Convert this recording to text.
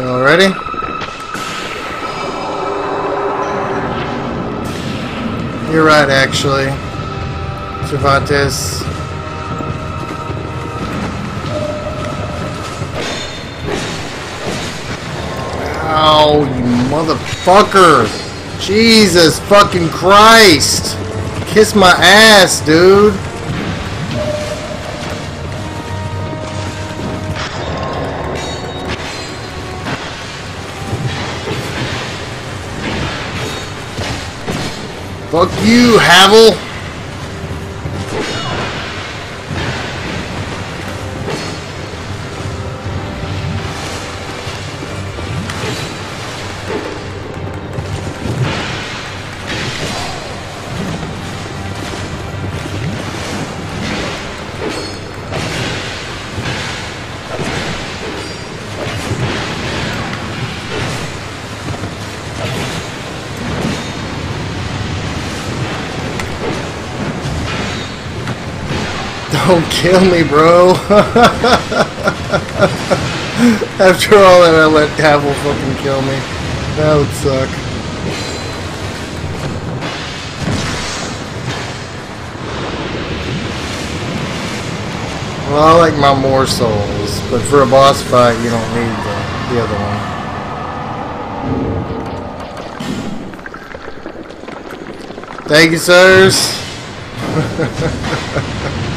Y'all ready? You're right, actually. Cervantes. Ow, you motherfucker! Jesus fucking Christ! Kiss my ass, dude! Fuck you, Havel! Don't kill me, bro. After all that, I let Havel fucking kill me. That would suck. Well, I like my more souls, but for a boss fight, you don't need the, the other one. Thank you, sirs.